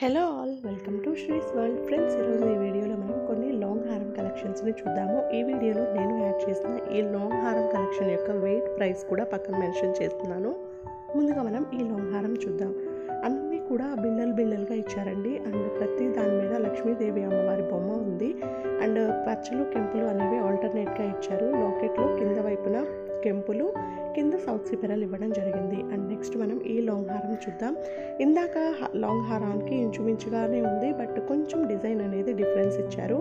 Hello all welcome to Sri's world. Friends ఈరోజు ఈ వీడియోలో మనం కొన్ని లాంగ్ హారం కలెక్షన్స్ని చూద్దాము. ఈ వీడియోలో నేను యాడ్ చేసిన ఈ లాంగ్ హారం కలెక్షన్ యొక్క వెయిట్ ప్రైస్ కూడా పక్కన మెన్షన్ చేస్తున్నాను. ముందుగా మనం ఈ లాంగ్ హారం చూద్దాం. అన్నీ కూడా బిల్లలు బిల్లలుగా ఇచ్చారండి. అండ్ ప్రతి దాని మీద లక్ష్మీదేవి అమ్మవారి బొమ్మ ఉంది. అండ్ పచ్చలు కెంపులు అనేవి ఆల్టర్నేట్గా ఇచ్చారు. లాకెట్లో కింద వైపున కెంపులు కింద సౌత్ సిపెరల్ ఇవ్వడం జరిగింది. అండ్ నెక్స్ట్ మనం ఈ లాంగ్ హారం చూద్దాం. ఇందాక లాంగ్ హారానికి ఇంచుమించుగానే ఉంది బట్ కొంచెం డిజైన్ అనేది డిఫరెన్స్ ఇచ్చారు.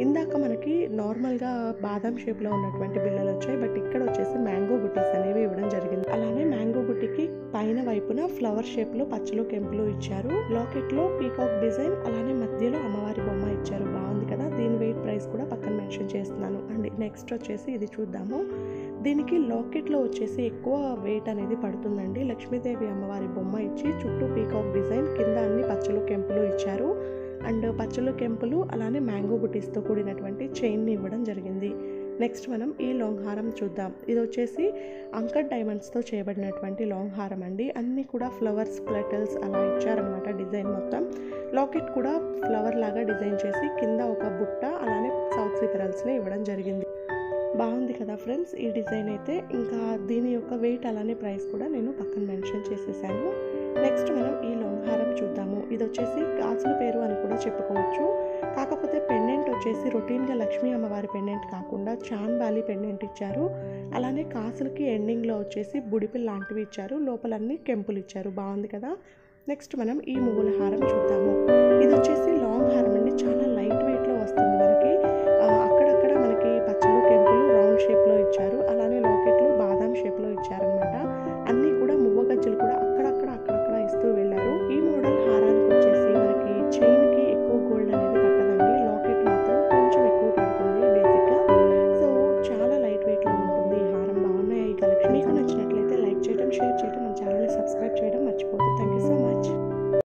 ఇందాక మనకి నార్మల్గా బాదం షేప్లో ఉన్నటువంటి బిళ్ళలు వచ్చాయి బట్ ఇక్కడ వచ్చేసి మ్యాంగో బుట్టీస్ అనేవి ఇవ్వడం జరిగింది. అలానే మ్యాంగో బుట్టికి పైన వైపున ఫ్లవర్ షేప్లో పచ్చలు కెంపులు ఇచ్చారు. లాకెట్లో పీకాక్ డిజైన్ అలానే మధ్యలో అమ్మవారి బొమ్మ ఇచ్చారు. బాగుంది కదా? దీని వెయిట్ ప్రైస్ కూడా పక్కన మెన్షన్ చేస్తున్నాను. అండ్ నెక్స్ట్ వచ్చేసి ఇది చూద్దాము. దీనికి లాకెట్లో వచ్చేసి ఎక్కువ వెయిట్ అనేది పడుతుందండి. లక్ష్మీదేవి అమ్మవారి బొమ్మ ఇచ్చి చుట్టూ పీకాక్ డిజైన్ కింద అన్ని పచ్చలు కెంపులు ఇచ్చారు. అండ్ పచ్చలు కెంపులు అలానే మ్యాంగో బుటీస్తో కూడినటువంటి చైన్ని ఇవ్వడం జరిగింది. నెక్స్ట్ మనం ఈ లాంగ్ హారం చూద్దాం. ఇది వచ్చేసి అంకర్ డైమండ్స్తో చేయబడినటువంటి లాంగ్ హారం అండి. అన్నీ కూడా ఫ్లవర్స్ ప్లెటల్స్ అలా ఇచ్చారనమాట డిజైన్ మొత్తం. లాకెట్ కూడా ఫ్లవర్ లాగా డిజైన్ చేసి కింద ఒక బుట్ట అలానే సౌత్ సిపరల్స్ని ఇవ్వడం జరిగింది. బాగుంది కదా ఫ్రెండ్స్ ఈ డిజైన్ అయితే. ఇంకా దీని యొక్క వెయిట్ అలానే ప్రైస్ కూడా నేను పక్కన మెన్షన్ చేసేసాను. నెక్స్ట్ మనం ఈ లాంగ్ హారం చూద్దాము. ఇది వచ్చేసి కాసుల పేరు అని కూడా చెప్పుకోవచ్చు. కాకపోతే పెండెంట్ వచ్చేసి రొటీన్గా లక్ష్మీ అమ్మవారి పెండెంట్ కాకుండా చాన్ బాలి పెండెంట్ ఇచ్చారు. అలానే కాసులకి ఎండింగ్లో వచ్చేసి బుడిపిల్ లాంటివి ఇచ్చారు. లోపలన్నీ కెంపులు ఇచ్చారు. బాగుంది కదా? నెక్స్ట్ మనం ఈ మువ్వుల హారం చూద్దాం